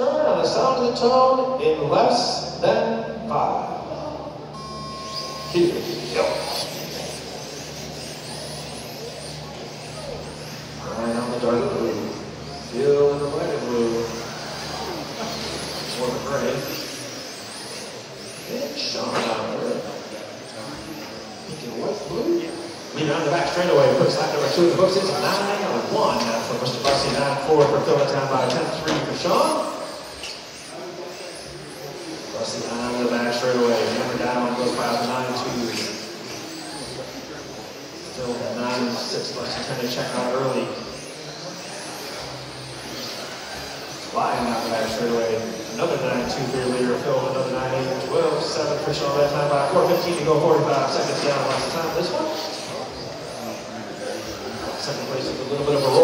turn on the sound of the tone in less than five. Here we go. Right on the dark blue. Feel the light blue. For the gray. And Sean down and white blue. Lead on the back straightaway. Puts lap number two in the books. It's a 9 on 1 now for Mr. Bussy. 9 4 for Phil Town by 10 3 for Sean. Bussy on the back straightaway. Hammer down goes by the 9 2. Still 9 6 Bussy trying to check out early. Flying out the back straightaway. Another 9 2 for leader. Phil another 9 8 12 7 for Sean. That time by 4 15 to go 45 seconds down. Last time this one. Second place with a little bit of a roll.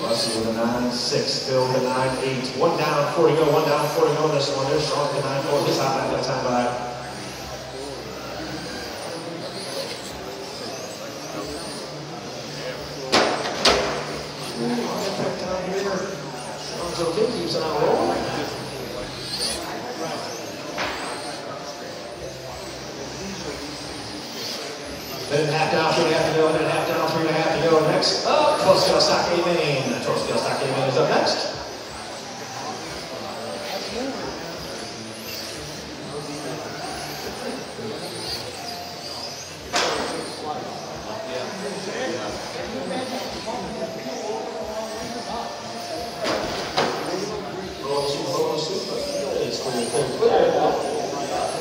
Bussy with a 9-6, Phil with a 9-8. One down, four to go, one down, four to go in this one. There's Sean with a 9-4. His hot back that time by. Then half down, three and a half to go, then half down, three and a half to go. Next up, Toscale Sake Main. Toscale Sake Main is up next.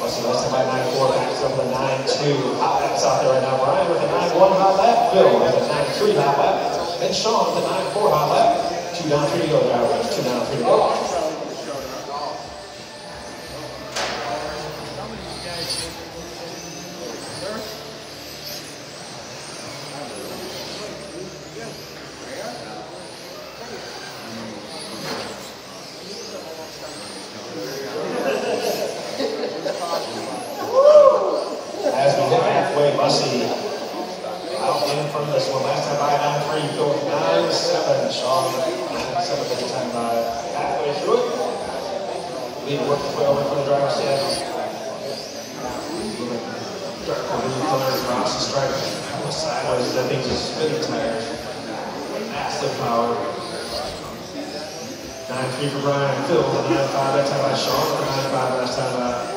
The by 9-4, backs up with a 9-2. Hot laps out there right now. Brian with a 9-1 hot lap. Phil with a 9-3 hot lap. Then Sean with a 9-4 hot lap. Two down, three to go, drivers. Two down, three to go. As we hit halfway, Bussy out in of this one. Last time by 9-3, Phil with 9-7. Sean 9-7 this time by halfway through it. Lead worked his way over from the driver's stand. Dark. Sideways, that thing's spinning. Massive power. 9-3 for Brian. Phil 9-5 that time by Sean. 9-5 last time by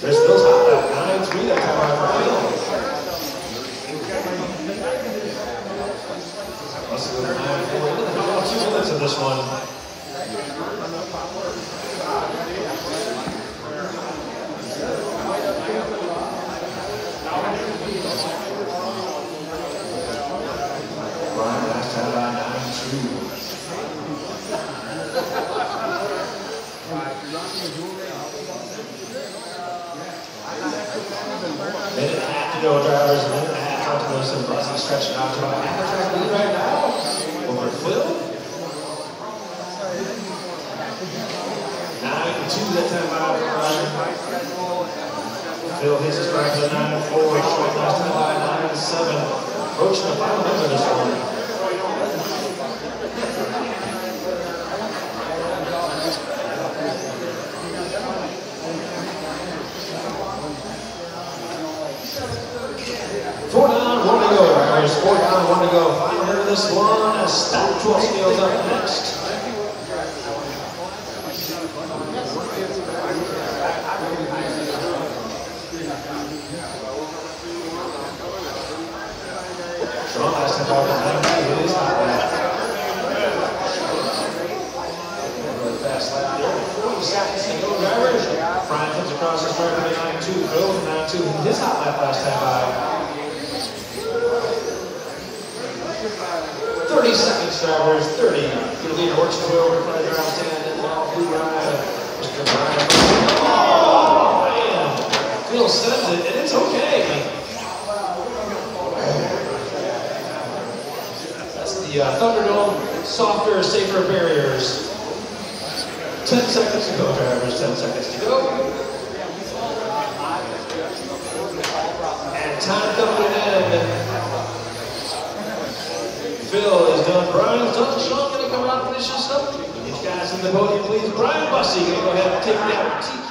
There's Phil's hot lap, 9-3 that time by Brian. With 9-4. Two minutes of this one. Brian last time by 9-2. Minute and a half to go, drivers. Minute and a half onto those and Bussy stretching out to about half track lead right now. Over Phil. Nine two that time out for Brian. Phil nine four. Short last by nine seven. Approaching the final of this one. Four down, one to go, drivers. Four down, one to go. Final minute of this one. Stop 12 scales up next. Sean last time out at 90 is hot lap. Really fast lap there. 40 seconds to go, drivers. Brian comes across the start with a 9-2. Phil with a 9-2. His hot lap last time by. 30 seconds, drivers. 30. Your leader over. Mr. Brian. Oh, man. Phil sends it, and it's okay. The uh, Thunderdome softer, safer barriers. 10 seconds to go, drivers. 10 seconds to go. And time coming end. Phil is done. Brian's done. Sean to come out and finish this up. These guys in the podium, please. Brian Bussey to go ahead and take TQ.